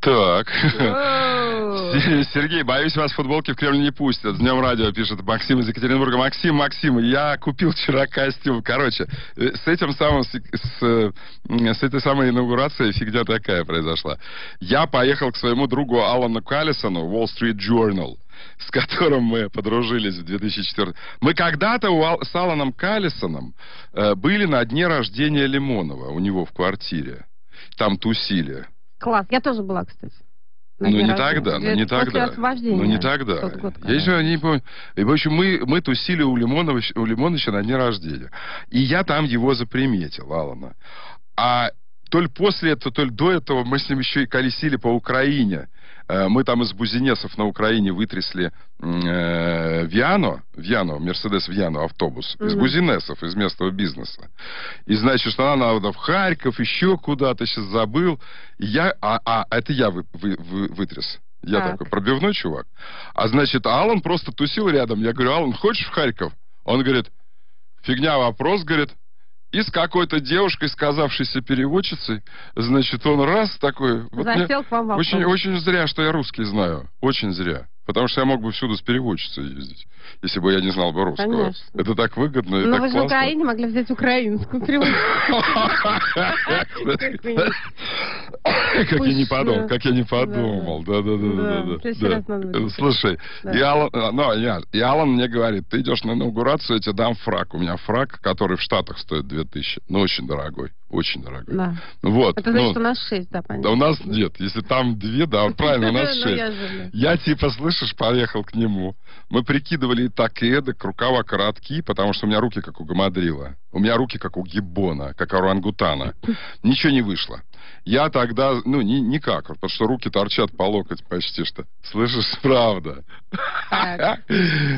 Так. Сергей, боюсь, вас футболки в Кремль не пустят. Днем радио пишет Максим из Екатеринбурга. Максим, Максим, я купил вчера костюм. Короче, э, с этим самым, с, с, с этой самой инаугурацией фигня такая произошла. Я поехал к своему другу Алану Каллисону, Wall Street Journal с которым мы подружились в 2004 Мы когда-то у Ал... с Аланом Каллисоном э, были на дне рождения Лимонова у него в квартире. Там тусили. Класс. Я тоже была, кстати. Ну, не тогда, ну, не тогда. Ну, не тогда. Год, я еще не помню. И, в общем, мы, мы тусили у Лимоновича, у Лимоновича на дне рождения. И я там его заприметил, Алана. А то ли после этого, то ли до этого мы с ним еще и колесили по Украине. Э, мы там из Бузинесов на Украине вытрясли э, Виано, Виано, Мерседес Виано автобус, mm-hmm. из Бузинесов, из местного бизнеса. И, значит, что она надо в Харьков, еще куда-то, сейчас забыл. И я, а, а, это я вы, вы, вы, вытряс. Я так. такой пробивной чувак. А значит, Алан просто тусил рядом. Я говорю, Алан, хочешь в Харьков? Он говорит, фигня вопрос, говорит, и с какой-то девушкой, сказавшейся переводчицей, значит, он раз такой... Вот Засел вам очень, очень зря, что я русский знаю. Очень зря. Потому что я мог бы всюду с переводчицей ездить, если бы я не знал бы русского. Конечно. Это так выгодно и Но так вы же в Украине могли взять украинскую переводчицу. Как я не подумал, как я не подумал. Да, да, да, да. Слушай, и Алан мне говорит, ты идешь на инаугурацию, я тебе дам фраг. У меня фраг, который в Штатах стоит 2000, но очень дорогой. Очень дорогой. Да. Вот. Это значит, ну, у нас шесть, да, понятно. Да у нас нет. Если там две, да, правильно, у нас ну, шесть. Я типа, слышишь, поехал к нему. Мы прикидывали и так, и эдак, рукава коротки, потому что у меня руки как у гамадрила. У меня руки как у гиббона, как у орангутана. Ничего не вышло. Я тогда, ну, ни, никак, потому что руки торчат по локоть почти что. Слышишь, правда.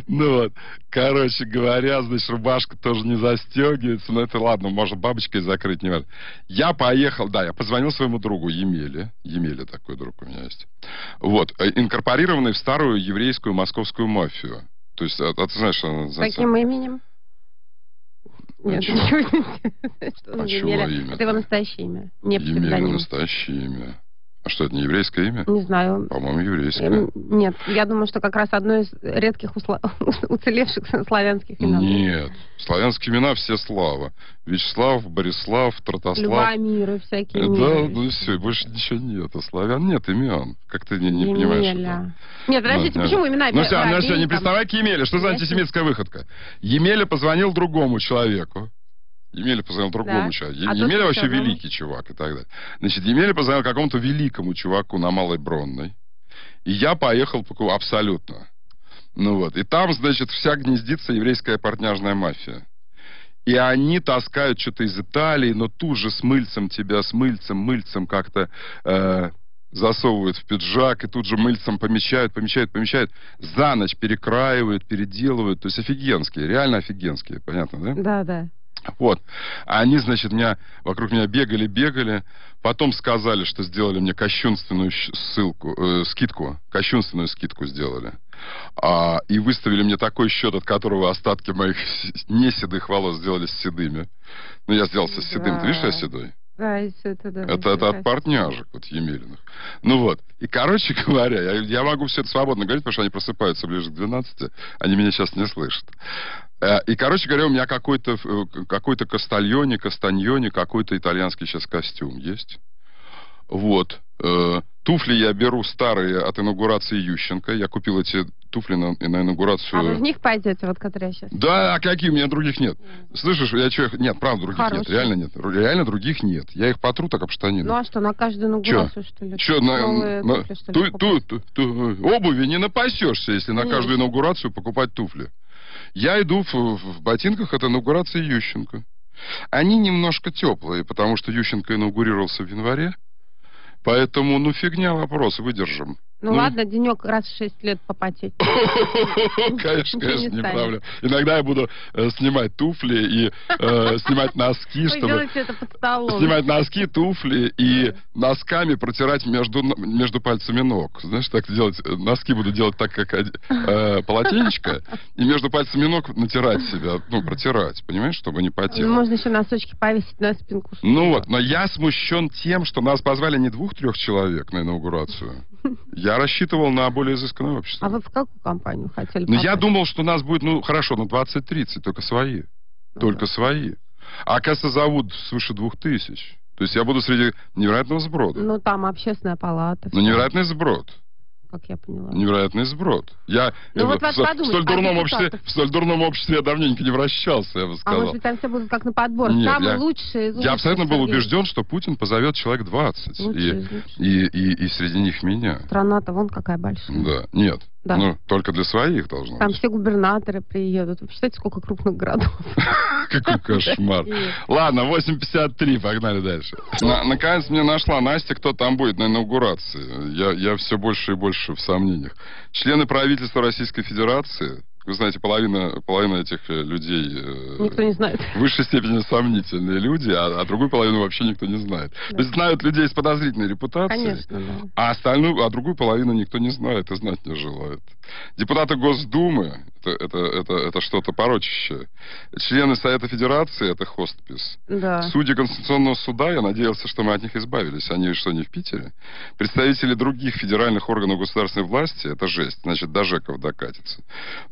Ну вот, короче говоря, значит, рубашка тоже не застегивается. Но это ладно, можно бабочкой закрыть, не важно. Я поехал, да, я позвонил своему другу Емеле. Емеле такой друг у меня есть. Вот, э, инкорпорированный в старую еврейскую московскую мафию. То есть, а, а ты знаешь, что она называется? Каким именем? Нет, а ничего не А чего имя? Это его настоящее имя, не Емеля настоящее имя. А что, это не еврейское имя? Не знаю. По-моему, еврейское. Нет, я думаю, что как раз одно из редких усла... уцелевших славянских имен. Нет, славянские имена все слава. Вячеслав, Борислав, Тратослав. Любомиры всякие. Да, ну все, больше ничего нет. А славян нет имен. Как ты не, не понимаешь? Это? Нет, подождите, да, почему имена? Ну все, ну все, не приставай к Емеле. Что за антисемитская выходка? Емеля позвонил другому человеку. Емеля позвонил другому да. человеку. А Емеля вообще сказал? великий чувак и так далее. Значит, Емеля позвонил какому-то великому чуваку на Малой Бронной. И я поехал абсолютно. Ну вот. И там, значит, вся гнездится еврейская партняжная мафия. И они таскают что-то из Италии, но тут же с мыльцем тебя, с мыльцем, мыльцем как-то э, засовывают в пиджак, и тут же мыльцем помещают, помещают, помещают. За ночь перекраивают, переделывают. То есть офигенские, реально офигенские. Понятно, да? Да, да. Вот. А они, значит, меня, вокруг меня бегали, бегали. Потом сказали, что сделали мне кощунственную ссылку, э, скидку. Кощунственную скидку сделали. А, и выставили мне такой счет, от которого остатки моих не седых волос сделались седыми. Ну, я сделался да. седым. Ты видишь, я седой? Да, это, да. Это, это от партняжек, вот, Емелиных. Ну вот. И, короче говоря, я, я могу все это свободно говорить, потому что они просыпаются ближе к 12, они меня сейчас не слышат. Э, и, короче говоря, у меня какой-то э, какой-то Кастальоне, Кастаньоне, какой-то итальянский сейчас костюм есть. Вот. Э, туфли я беру старые от инаугурации Ющенко. Я купил эти туфли на, на инаугурацию. А вы в них пойдете, вот которые сейчас? Да, а какие? У меня других нет. Слышишь, я что, нет, правда, других Хорошие. нет, реально нет. Реально других нет. Я их потру так об штанину. Ну а что, на каждую инаугурацию, что ли? Что, на, на, туфли, что ли, ту, ту, ту, ту, обуви не напасешься, если на каждую инаугурацию покупать туфли. Я иду в, в ботинках от инаугурации Ющенко. Они немножко теплые, потому что Ющенко инаугурировался в январе. Поэтому, ну, фигня вопрос, выдержим. Ну, ну ладно, денек раз в шесть лет попотеть. Конечно, конечно, не проблема. Иногда я буду э, снимать туфли и э, снимать носки, чтобы... это под столом. Снимать носки, туфли и носками протирать между, между пальцами ног. Знаешь, так делать, носки буду делать так, как э, полотенечко, и между пальцами ног натирать себя, ну, протирать, понимаешь, чтобы не потело. Ну, можно еще носочки повесить на спинку. Ну вот, но я смущен тем, что нас позвали не двух-трех человек на инаугурацию. Я рассчитывал на более изысканное общество. А вы в какую компанию хотели Ну, я думал, что нас будет, ну, хорошо, ну, 20-30, только свои. Ну, только да. свои. А, оказывается, зовут свыше двух тысяч. То есть я буду среди невероятного сброда. Ну, там общественная палата. Ну, невероятный сброд как я поняла. Невероятный сброд. Я ну, вот в, в, столь дурном обществе, в столь дурном обществе я давненько не вращался, я бы сказал. А может быть, там все будут как на подбор? Нет, Самые я, лучшие, Я абсолютно был убежден, что Путин позовет человек 20. Лучшие, и, и, и, и среди них меня. Страна-то вон какая большая. Да, нет. Да. Ну, только для своих должно Там быть. все губернаторы приедут. Вы представляете, сколько крупных городов? Какой кошмар. Ладно, 8.53, погнали дальше. Наконец мне нашла Настя, кто там будет на инаугурации. Я все больше и больше в сомнениях. Члены правительства Российской Федерации, вы знаете, половина, половина этих э, людей... Э, никто не знает. В высшей степени сомнительные люди, а, а другую половину вообще никто не знает. Да. То есть знают людей с подозрительной репутацией, Конечно, да. а остальную, а другую половину никто не знает и знать не желает. Депутаты Госдумы, это, это, это, это что-то порочащее. Члены Совета Федерации, это хостпис. Да. Судьи Конституционного суда, я надеялся, что мы от них избавились. Они что, не в Питере? Представители других федеральных органов государственной власти, это жесть, значит, до ЖЭКов докатится.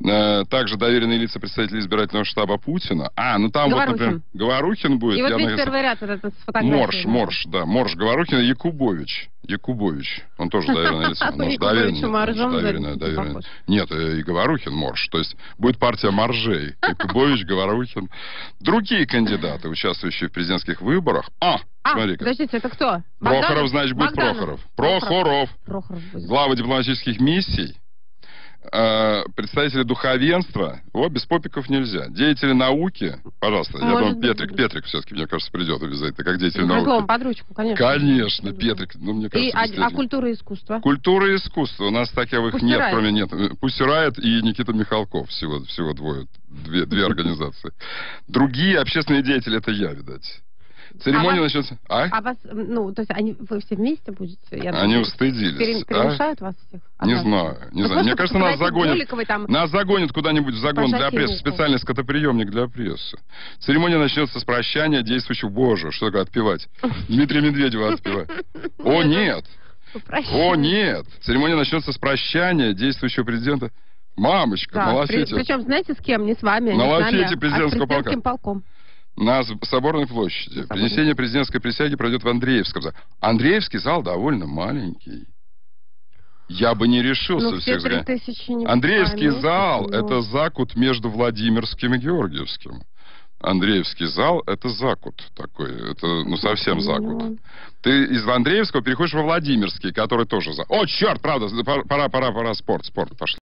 Э, также доверенные лица представителей избирательного штаба Путина. А, ну там Говорухин. вот, например, Говорухин будет. И вот весь первый ряд вот этот с фотографией. Морш, Морш, да, Морш, Говорухин и Якубович. Якубович. Он тоже доверенное лицо. Он доверенное, доверенное. Нет, э, и Говорухин Морш. То есть будет партия Моржей. Якубович, Говорухин. Другие кандидаты, участвующие в президентских выборах. А, а, смотри подождите, это кто? Прохоров, значит, будет Прохоров. Прохоров. Прохоров Глава дипломатических миссий э, представители духовенства, о, без попиков нельзя. Деятели науки, пожалуйста, Может я думаю, Петрик, Петрик все-таки, мне кажется, придет обязательно, как деятель науки. Разлом под ручку, конечно. Конечно, Петрик, ну, мне кажется, и, а, а культура и искусство? Культура и искусство. У нас таковых Пусть нет, кроме нет. Пусть Райт и Никита Михалков, всего, всего двое, две, две организации. Другие общественные деятели, это я, видать. Церемония а начнется... А? а вас, ну, то есть они, вы все вместе будете? Я они думаю, устыдились. Пере, перемешают а? вас всех? Не знаю, не знаю. Мне кажется, нас загонят, там... нас загонят куда-нибудь в загон для прессы. Специальный скотоприемник для прессы. Церемония начнется с прощания действующего... Боже, что такое отпевать? Дмитрия Медведева отпевать. О, нет! О, нет! Церемония начнется с прощания действующего президента. Мамочка, да. При, причем, знаете, с кем? Не с вами, не лафете с нами, президентского а с полка. полком на Соборной площади. Соборной. Принесение президентской присяги пройдет в Андреевском зале. Андреевский зал довольно маленький. Я бы не решился ну, всех загонять. Андреевский зал но... это закут между Владимирским и Георгиевским. Андреевский зал это закут такой, это ну совсем закут. Ты из Андреевского переходишь во Владимирский, который тоже за. О, черт, правда, пора, пора, пора, спорт, спорт, пошли.